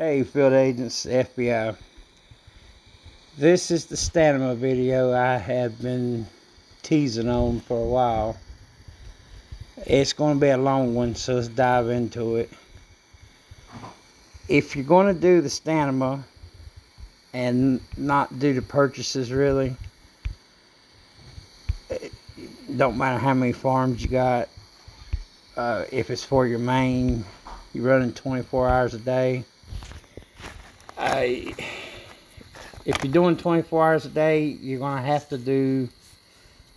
Hey, field agents, FBI. This is the Stanima video I have been teasing on for a while. It's going to be a long one, so let's dive into it. If you're going to do the Stanima and not do the purchases really, don't matter how many farms you got, uh, if it's for your main, you're running 24 hours a day. I, if you're doing 24 hours a day, you're going to have to do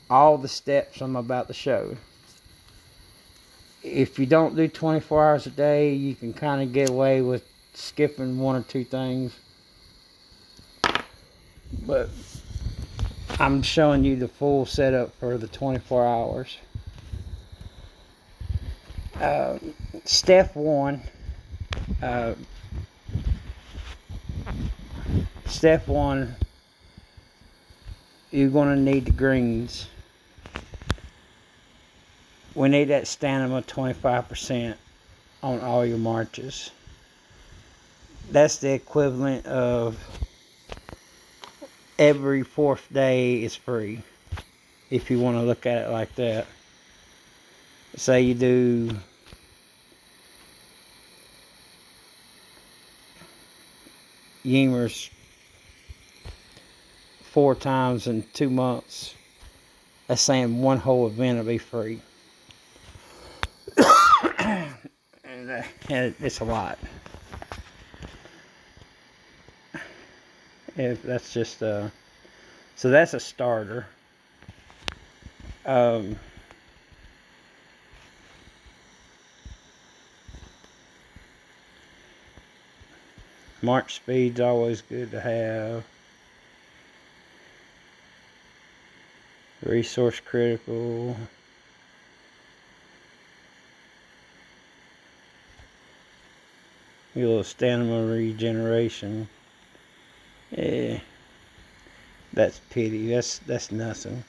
all the steps I'm about to show. If you don't do 24 hours a day, you can kind of get away with skipping one or two things. But I'm showing you the full setup for the 24 hours. Uh, step one, uh, step one, you're going to need the greens. We need that Stanima 25% on all your marches. That's the equivalent of every fourth day is free. If you want to look at it like that. Say you do Ymirs four times in two months. That's saying one whole event will be free. and, it's a lot. If that's just uh so that's a starter. Um March speed's always good to have. Resource critical. A little stamina regeneration. Yeah. That's pity. That's that's nothing.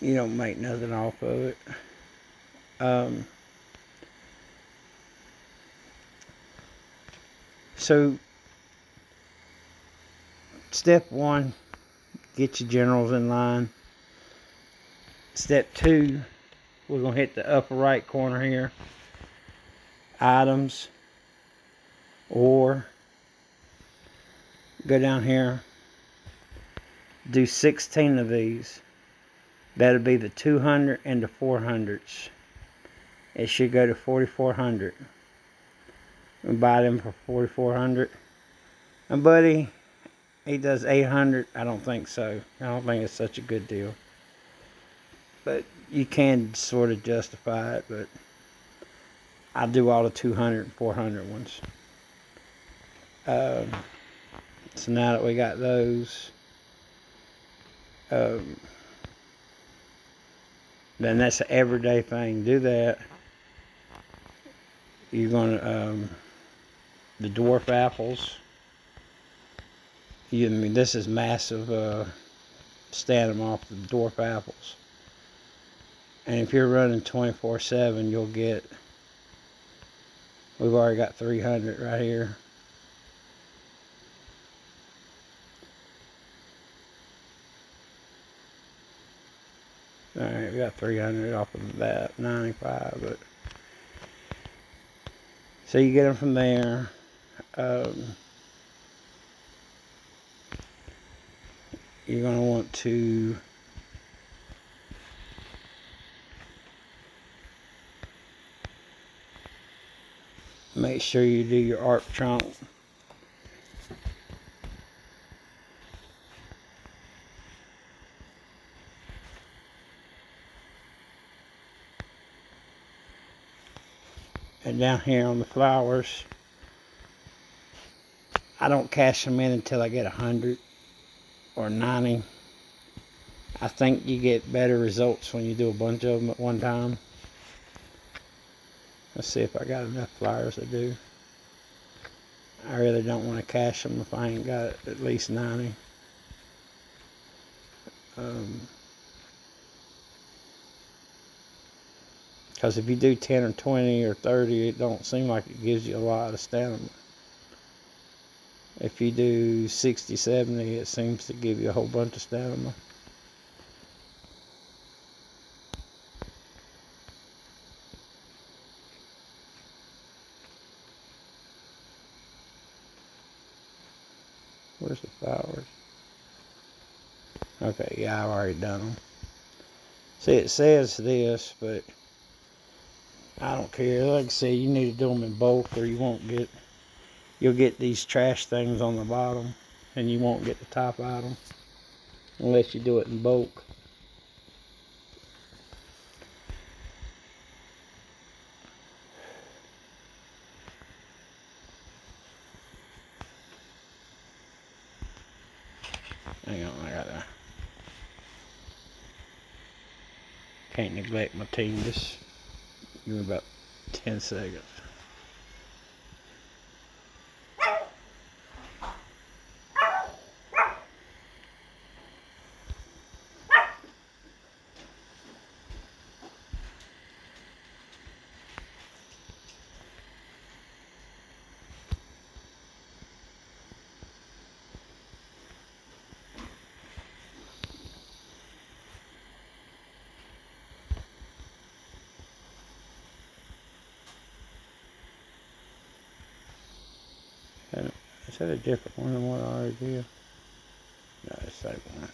You don't make nothing off of it. Um So, step one, get your generals in line. Step two, we're going to hit the upper right corner here. Items. Or, go down here. Do 16 of these. That'll be the 200 and the 400s. It should go to 4400 and buy them for 4400 And buddy, he does 800 I don't think so. I don't think it's such a good deal. But you can sort of justify it, but I do all the 200 and 400 ones. Um, so now that we got those, um, then that's an everyday thing. Do that. You're to um, the dwarf apples. You, I mean, this is massive uh, them off the dwarf apples. And if you're running 24-7, you'll get, we've already got 300 right here. Alright, we got 300 off of that, 95, but, so you get them from there um, you're going to want to make sure you do your ARP trunk. And down here on the flowers I don't cash them in until I get a 100 or 90. I think you get better results when you do a bunch of them at one time. Let's see if I got enough flyers to do. I really don't want to cash them if I ain't got at least 90. Um, because if you do 10 or 20 or 30, it don't seem like it gives you a lot of stamina. If you do 60, 70, it seems to give you a whole bunch of stamina. Where's the flowers? Okay, yeah, I've already done them. See, it says this, but I don't care. Like I say, you need to do them in bulk or you won't get, you'll get these trash things on the bottom and you won't get the top out of them unless you do it in bulk. Hang on, I gotta. Can't neglect my team. Just give me about 10 seconds. Is that a different one than what I already? No, it's the same one.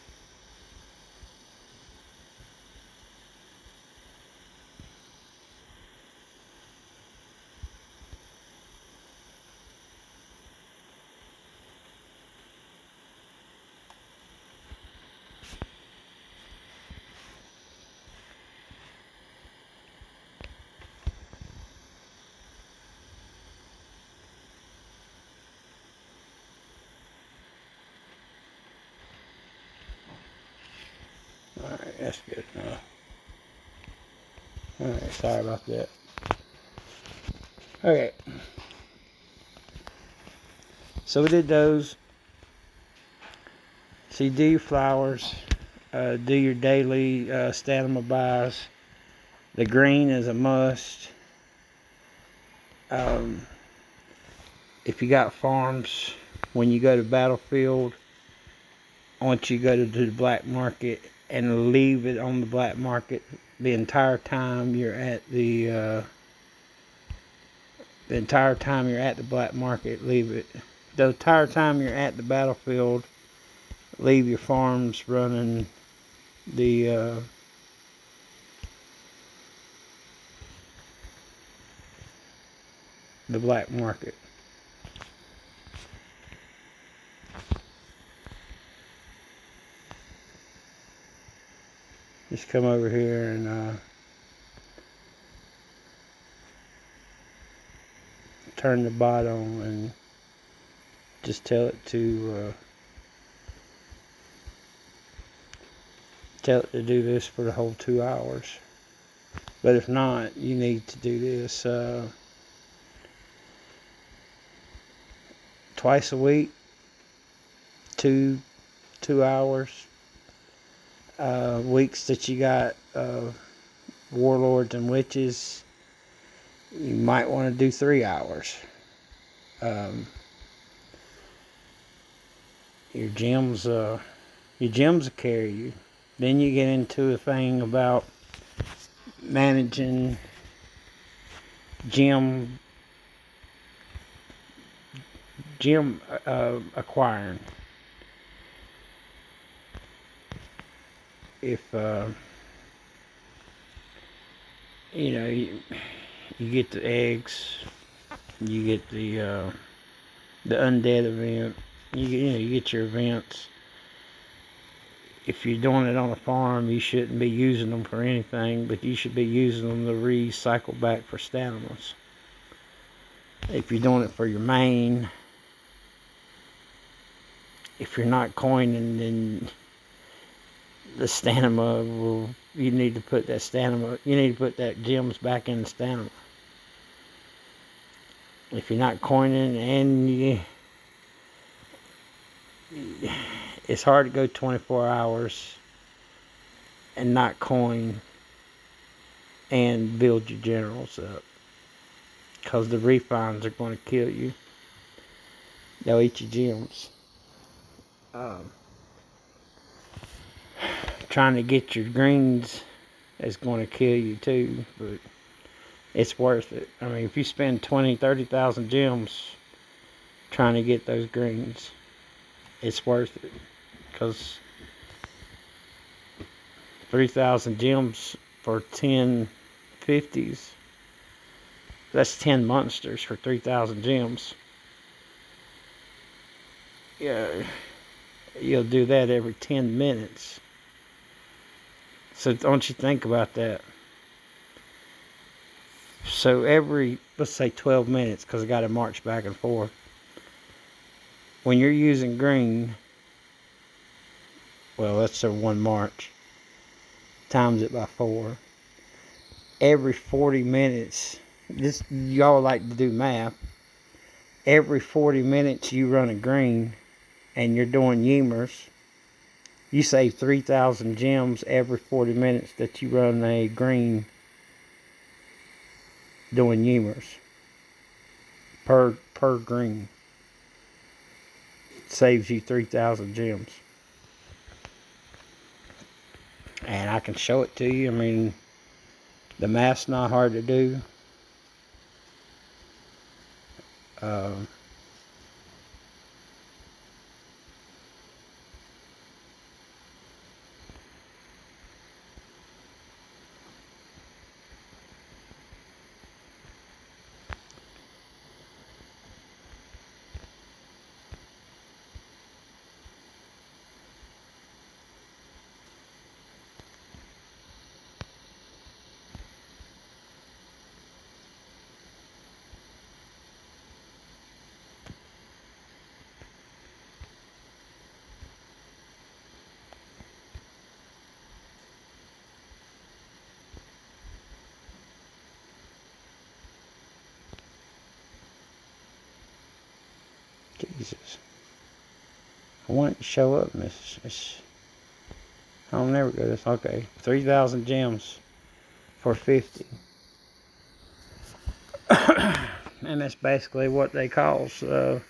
Alright, that's good enough. Alright, sorry about that. Okay. So we did those. See, do your flowers, uh, do your daily uh, stamina buys. The green is a must. Um, if you got farms, when you go to battlefield, once you go to the black market, and leave it on the black market the entire time you're at the uh, the entire time you're at the black market leave it. The entire time you're at the battlefield leave your farms running the uh, the black market just come over here and uh, turn the bot on and just tell it to uh, tell it to do this for the whole two hours. But if not you need to do this uh, twice a week two two hours uh, weeks that you got uh, warlords and witches, you might want to do three hours. Um, your gems, uh, your gems will carry you. Then you get into a thing about managing gem gem uh, acquiring. If uh, you know you, you, get the eggs, you get the uh, the undead event, you, you know you get your events. If you're doing it on a farm, you shouldn't be using them for anything, but you should be using them to recycle back for stanimas. If you're doing it for your main, if you're not coining, then the stamina will you need to put that stamina you need to put that gems back in the stamina if you're not coining and you it's hard to go 24 hours and not coin and build your generals up because the refines are going to kill you They'll eat your gems. Um, trying to get your greens is going to kill you too, but it's worth it. I mean, if you spend 20, 30,000 gems trying to get those greens, it's worth it because 3,000 gems for 10 50s. That's 10 monsters for 3,000 gems. Yeah, you'll do that every 10 minutes. So don't you think about that. So every, let's say 12 minutes, because I got to march back and forth. When you're using green, well, that's a one march, times it by four. Every 40 minutes, this y'all like to do math. Every 40 minutes you run a green and you're doing Ymirs, you save 3,000 gems every 40 minutes that you run a green doing Ymirs per per green. Saves you 3,000 gems. And I can show it to you. I mean, the math's not hard to do. Um, Jesus. I want it to show up and it's, it's I'll never go this. Okay, 3,000 gems for 50. and that's basically what they cost. Uh,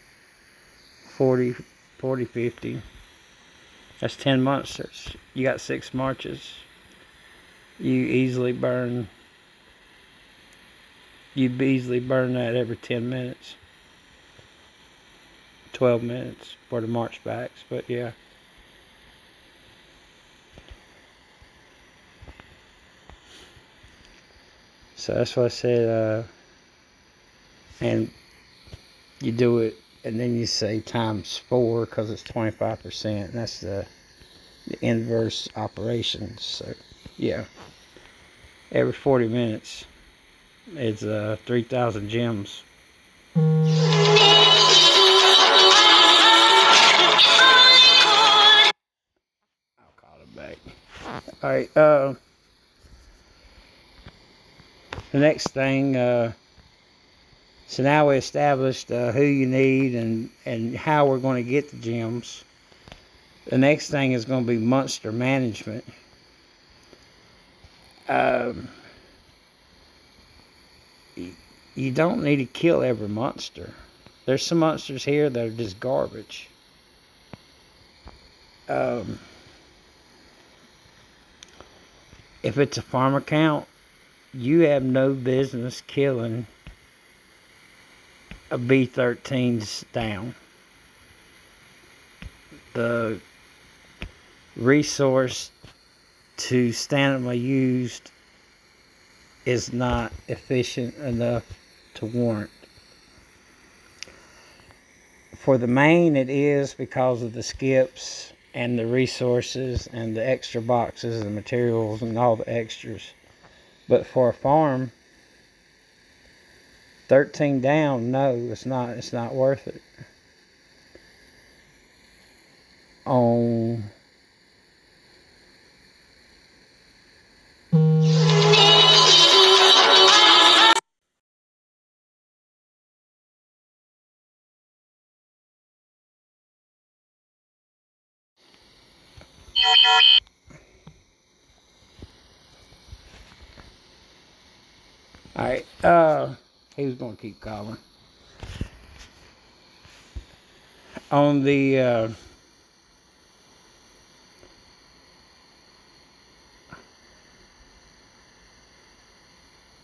40, 40, 50. That's 10 months. You got six marches. You easily burn, you easily burn that every 10 minutes. 12 minutes for the march backs, but yeah. So that's what I said, uh, and you do it, and then you say times four because it's 25%, and that's the, the inverse operation. So, yeah, every 40 minutes, it's uh, 3,000 gems. All right. Uh, the next thing. Uh, so now we established uh, who you need and and how we're going to get the gems. The next thing is going to be monster management. Um, you don't need to kill every monster. There's some monsters here that are just garbage. Um, if it's a farm account, you have no business killing a B13's down. The resource to standardly used is not efficient enough to warrant. For the main, it is because of the skips and the resources and the extra boxes and materials and all the extras. But for a farm, 13 down, no, it's not it's not worth it. On he was going to keep calling. on the uh,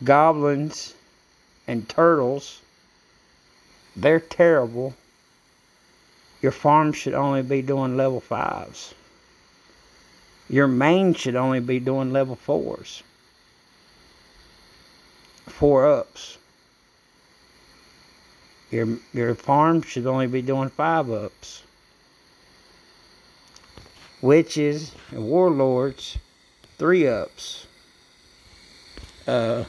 goblins and turtles, they're terrible. Your farm should only be doing level fives. Your main should only be doing level fours. Four ups. Your your farm should only be doing five ups. Witches and warlords, three ups. Uh,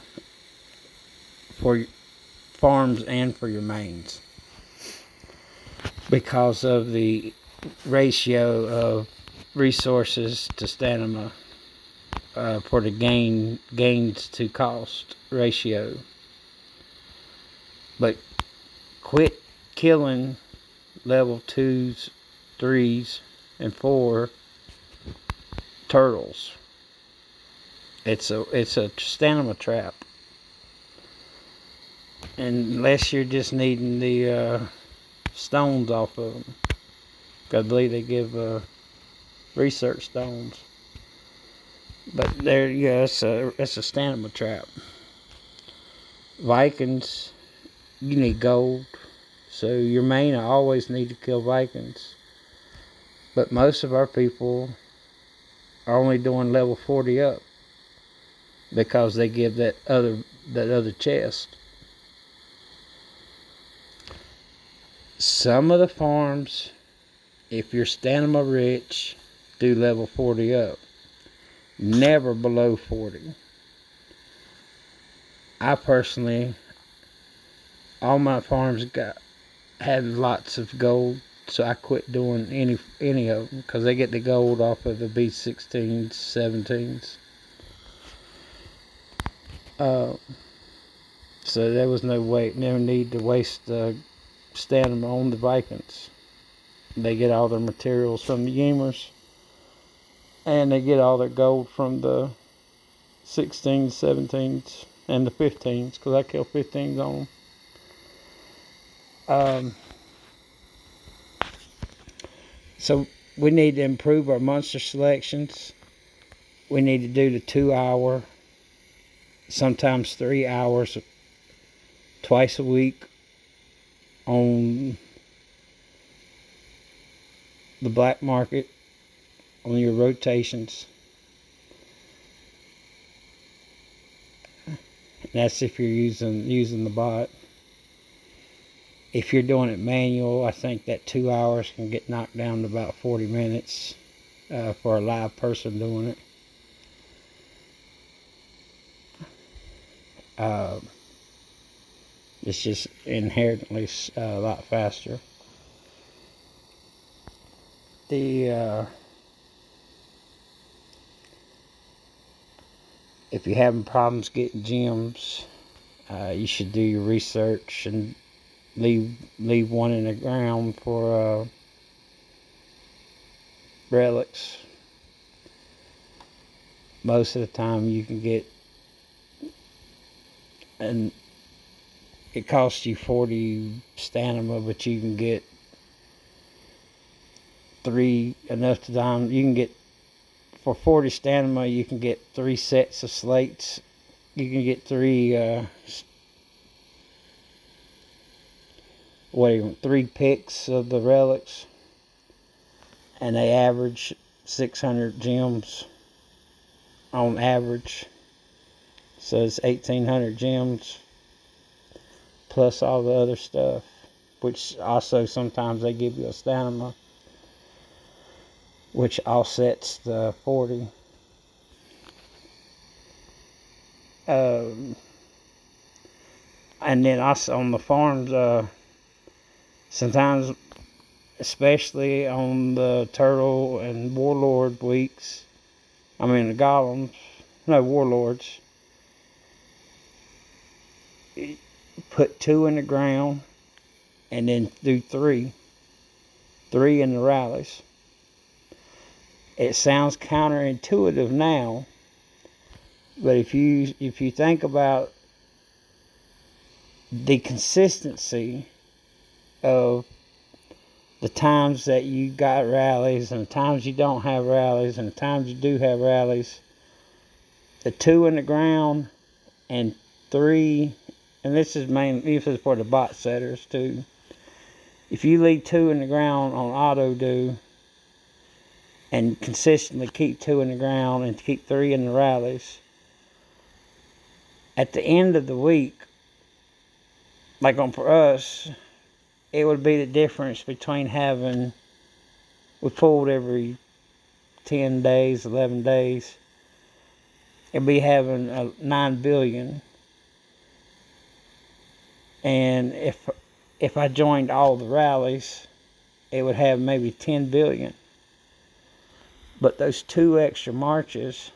for farms and for your mains because of the ratio of resources to stamina uh, for the gain gains to cost ratio. But quit killing level twos, threes, and four turtles. It's a it's a stamina trap. Unless you're just needing the uh, stones off of them. I believe they give uh, research stones. But there, yeah, it's a, it's a stamina trap. Vikings, you need gold. So your main, I always need to kill Vikings. But most of our people are only doing level 40 up because they give that other that other chest. Some of the farms, if you're stamina rich, do level 40 up. Never below 40. I personally, all my farms got had lots of gold, so I quit doing any any of them because they get the gold off of the B16s, 17s. Uh, so there was no way, no need to waste uh, stamina on the Vikings. They get all their materials from the Ymirs, and they get all their gold from the 16s, 17s, and the 15s, because I kill 15s on them. Um, so we need to improve our monster selections. We need to do the two hour, sometimes three hours, twice a week on the black market on your rotations. And that's if you're using using the bot. If you're doing it manual, I think that two hours can get knocked down to about 40 minutes uh, for a live person doing it. Uh, it's just inherently uh, a lot faster. The uh, if you're having problems getting gems, uh, you should do your research and leave leave one in the ground for uh, relics. Most of the time, you can get and it costs you 40 stamina, but you can get three enough to time. You can get for 40 stamina, you can get three sets of slates. You can get three, uh, what you, three picks of the relics, and they average 600 gems on average. So it's 1800 gems plus all the other stuff, which also sometimes they give you a stamina, which offsets the 40. Um, and then also on the farms, uh, sometimes, especially on the turtle and warlord weeks, I mean the golems, no warlords put two in the ground and then do three, three in the rallies. It sounds counterintuitive now, but if you if you think about the consistency of the times that you got rallies and the times you don't have rallies and the times you do have rallies. The two in the ground and three, and this is mainly this is for the bot setters too. If you leave two in the ground on auto do and consistently keep two in the ground and keep three in the rallies, at the end of the week, like on for us, it would be the difference between having we pulled every 10 days 11 days it'd be having a 9 billion. And if if I joined all the rallies it would have maybe 10 billion. But those two extra marches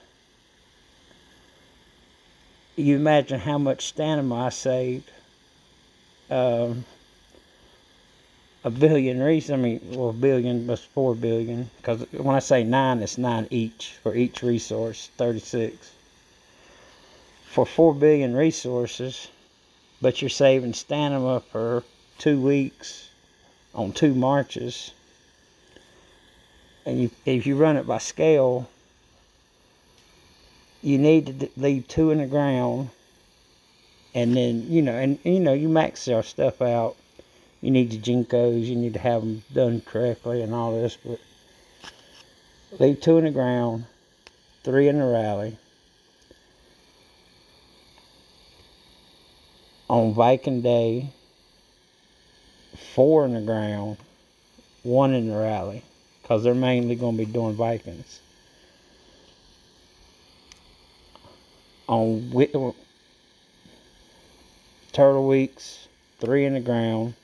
you imagine how much stamina I saved um, a billion reasons. I mean, well, a billion four billion. Because when I say nine, it's nine each for each resource, 36. For four billion resources, but you're saving stamina for two weeks on two marches. And you, if you run it by scale, you need to leave two in the ground. And then, you know, and, you know, you max your stuff out you need the jinkos, you need to have them done correctly and all this, but leave two in the ground, three in the rally. On Viking Day, four in the ground, one in the rally, because they're mainly going to be doing Vikings. On Turtle Weeks, three in the ground,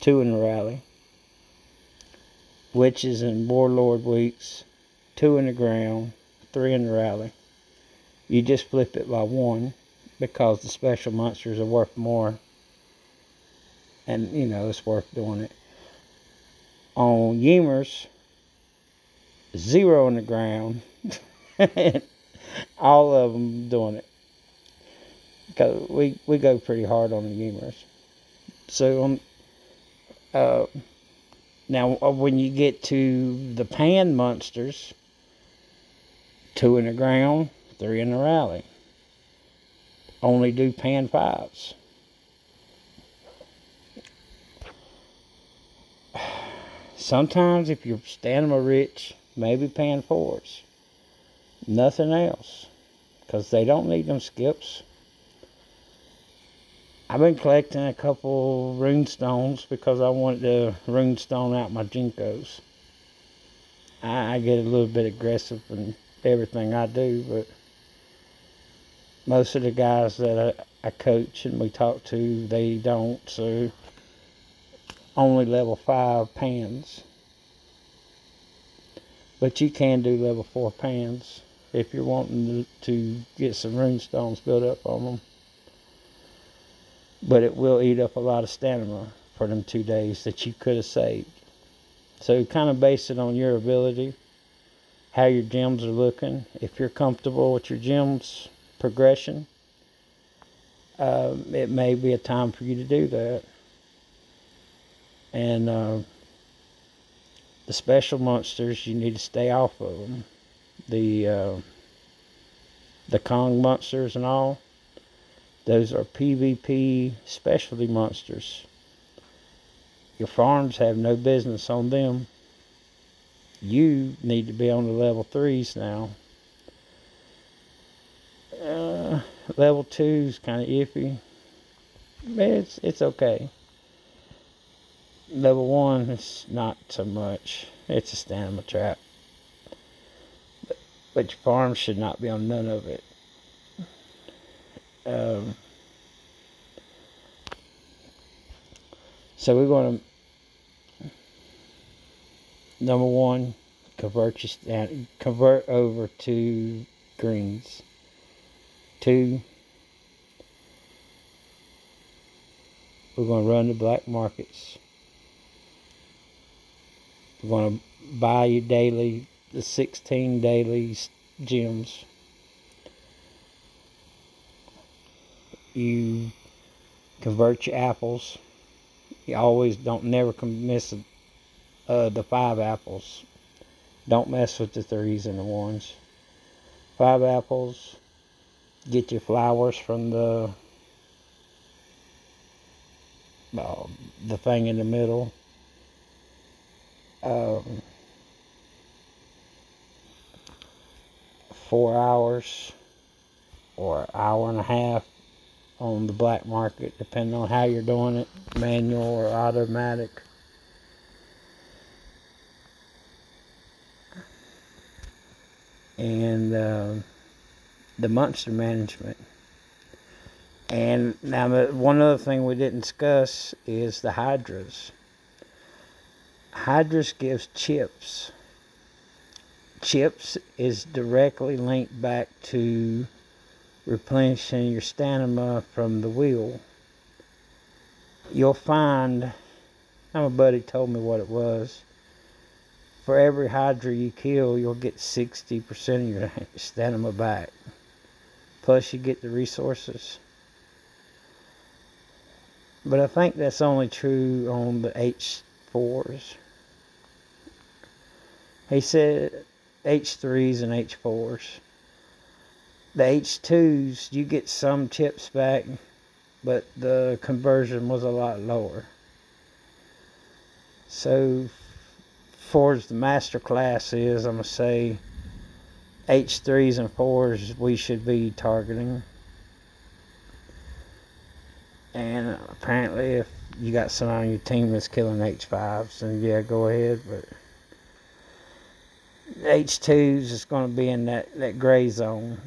two in the rally. Witches and Warlord weeks, two in the ground, three in the rally. You just flip it by one because the special monsters are worth more. And, you know, it's worth doing it. On Ymirs, zero in the ground. all of them doing it. Because we, we go pretty hard on the Ymirs. So on uh, now, uh, when you get to the pan monsters, two in the ground, three in the rally. Only do pan fives. Sometimes, if you're stamina rich, maybe pan fours. Nothing else. Because they don't need them skips. I've been collecting a couple rune stones because I wanted to rune stone out my Jinkos. I, I get a little bit aggressive in everything I do, but most of the guys that I, I coach and we talk to, they don't, so only level 5 pans. But you can do level 4 pans if you're wanting to, to get some rune stones built up on them but it will eat up a lot of stamina for them two days that you could have saved. So kind of base it on your ability, how your gems are looking. If you're comfortable with your gems progression, um, it may be a time for you to do that. And uh, the special monsters, you need to stay off of them. The uh, the Kong monsters and all those are PvP specialty monsters. Your farms have no business on them. You need to be on the level 3s now. Uh, level 2 is kind of iffy. But it's, it's okay. Level 1 is not so much. It's a stamina trap. But, but your farm should not be on none of it um, so we're going to number one convert your stand, convert over to greens. Two we're going to run the black markets. We're going to buy you daily the 16 daily gems you convert your apples. You always don't never miss uh, the five apples. Don't mess with the threes and the ones. Five apples. Get your flowers from the uh, the thing in the middle. Um, four hours or hour and a half on the black market, depending on how you're doing it, manual or automatic. And uh, the monster management. And now, one other thing we didn't discuss is the hydras. Hydras gives chips. Chips is directly linked back to replenishing your stamina from the wheel. You'll find, my buddy told me what it was. For every Hydra you kill, you'll get 60% of your stamina back. Plus, you get the resources. But I think that's only true on the H4s. He said H3s and H4s. The H2s, you get some chips back, but the conversion was a lot lower. So, for as the master class is, I'm going to say H3s and 4s we should be targeting. And apparently, if you got someone on your team that's killing H5s, then yeah, go ahead. But H2s is going to be in that, that gray zone.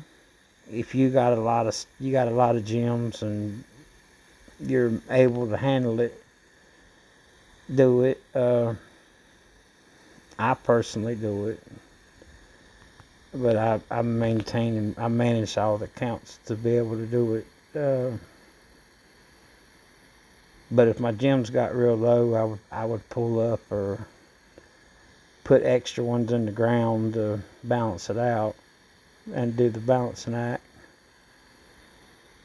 If you got a lot of you got a lot of gems and you're able to handle it, do it. Uh, I personally do it, but I I maintain and I manage all the accounts to be able to do it. Uh, but if my gems got real low, I would I would pull up or put extra ones in the ground to balance it out and do the balancing act.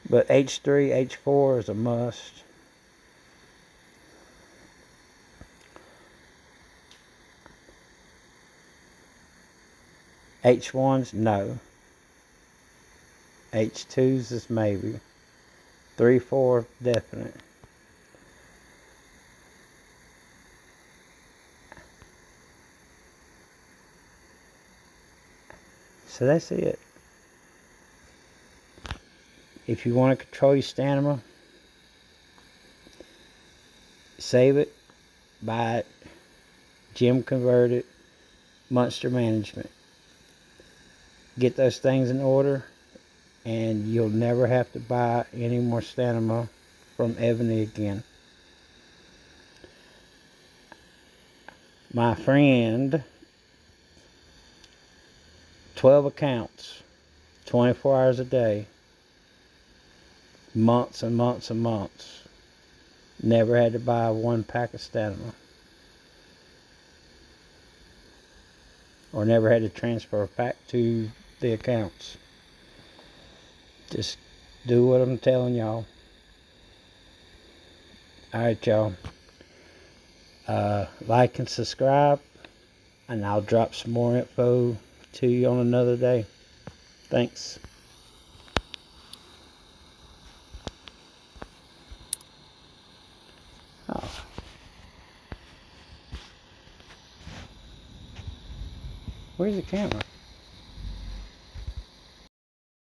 But H3, H4 is a must. H1s, no. H2s is maybe. 3, 4, definite. So that's it. If you want to control your stamina, save it, buy it, gem convert it, monster management. Get those things in order and you'll never have to buy any more stamina from Evony again. My friend 12 accounts, 24 hours a day, months and months and months. Never had to buy one pack of stamina. Or never had to transfer a pack to the accounts. Just do what I'm telling y'all. Alright, y'all. Uh, like and subscribe, and I'll drop some more info to you on another day. Thanks. Oh. Where's the camera?